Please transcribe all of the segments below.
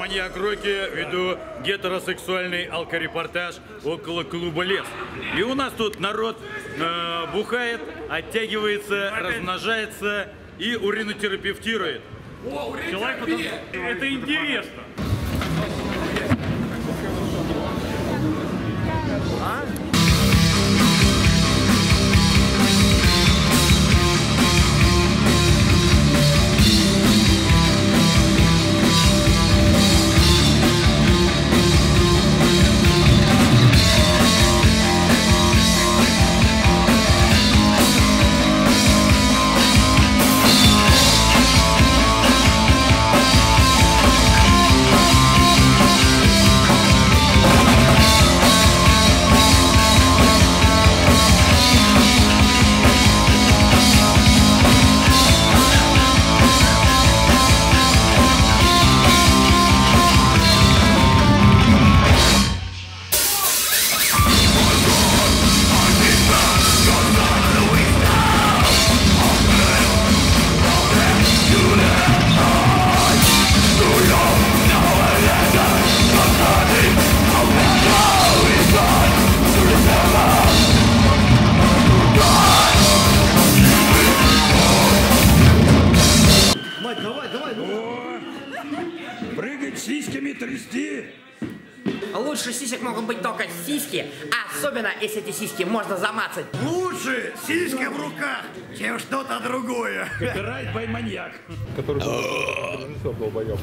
Маньяк Рокки, веду гетеросексуальный алкорепортаж около клуба «Лес». И у нас тут народ э, бухает, оттягивается, размножается и уринотерапевтирует. Человек, потом- это интересно. Лучше сисек могут быть только сиськи, особенно если эти сиськи можно замацать. Лучше сиськи в руках, чем что-то другое. Копирайт бай маньяк. Уринотерапия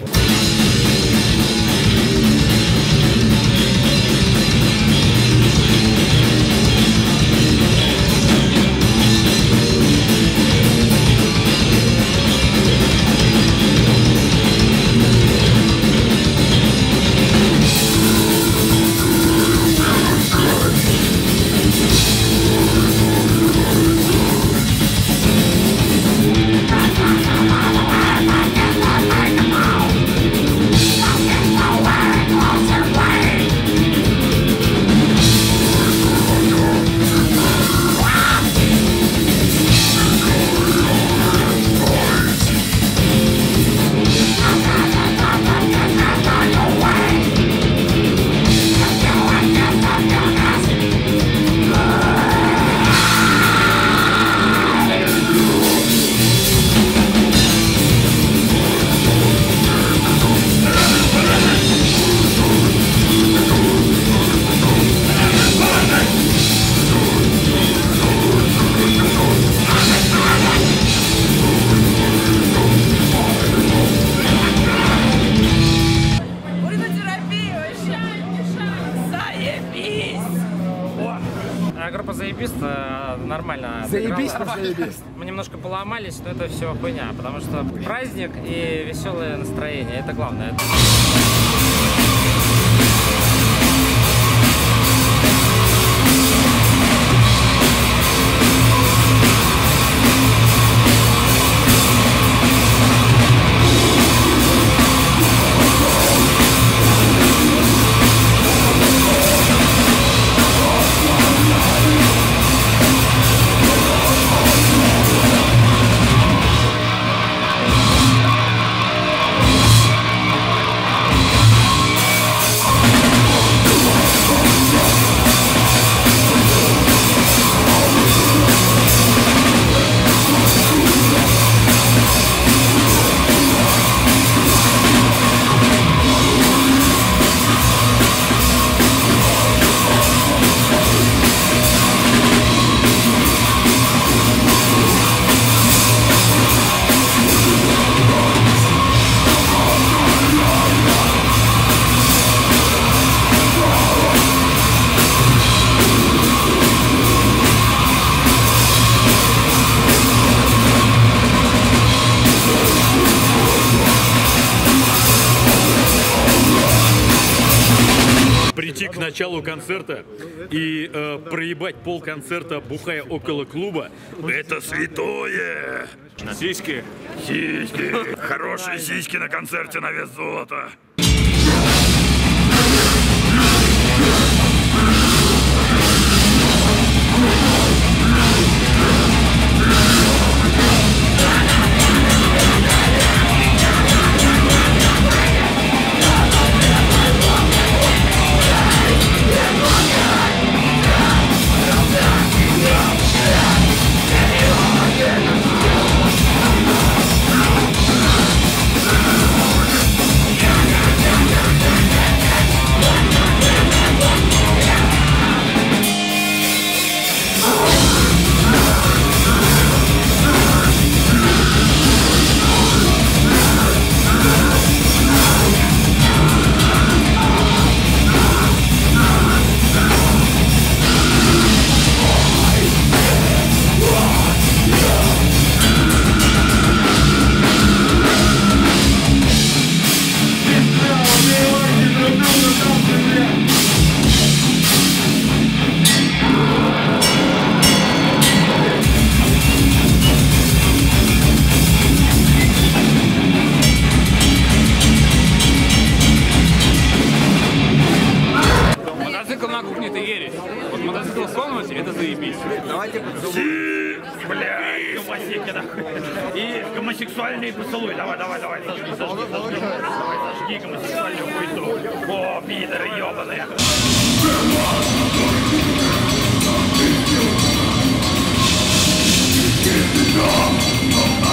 нормально Заебись, отыграла. не заебись. Мы немножко поломались, но это все хуйня, потому что праздник и веселое настроение, это главное. Прийти к началу концерта и э, проебать пол концерта, бухая около клуба, это святое! Сиськи. Сиськи! Хорошие сиськи на концерте на вес золота! Вот мотоцикл сломать, это заебись. Давайте подзумим. Блядь, гомосеки нахуй. И гомосексуальный поцелуй. Давай, давай, давай. Сожги, сожги, сожги. Давай, сожги гомосексуальную хуйду. О, пидоры ебаные. Get it on,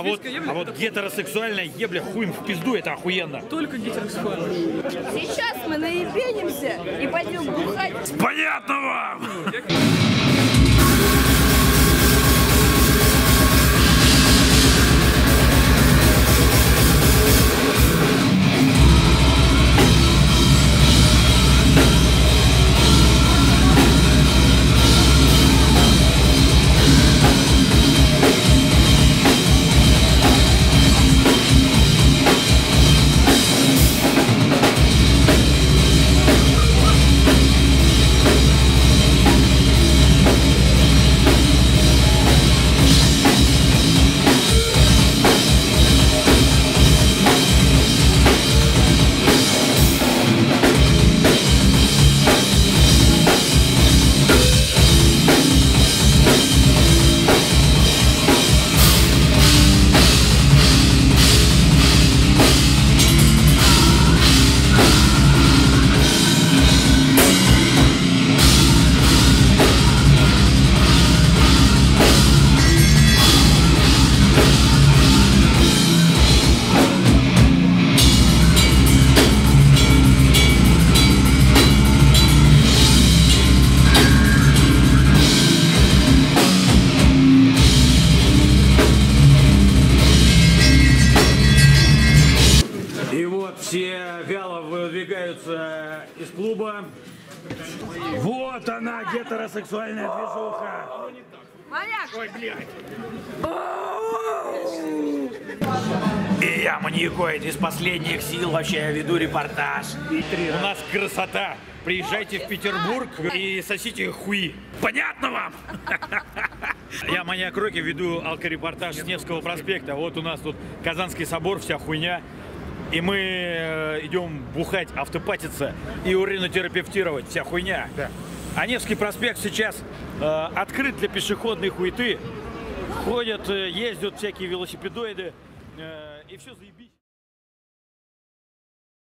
а вот, ебля а вот гетеросексуальная ебля хуем в пизду это охуенно. Только гетеросексуальный. Сейчас мы наебенимся и пойдем бухать. Понятно вам! Вот она, гетеросексуальная движуха. И я маньякоид из последних сил вообще я веду репортаж. У нас красота. Приезжайте в Петербург и сосите хуи. Понятно вам? Я маньяк Роки веду алкорепортаж с Невского проспекта. Вот у нас тут Казанский собор, вся хуйня. И мы э, идем бухать, автопатиться и уринотерапевтировать. Вся хуйня. А Невский проспект сейчас э, открыт для пешеходной хуеты. Ходят, э, ездят всякие велосипедоиды. э, и все заебись.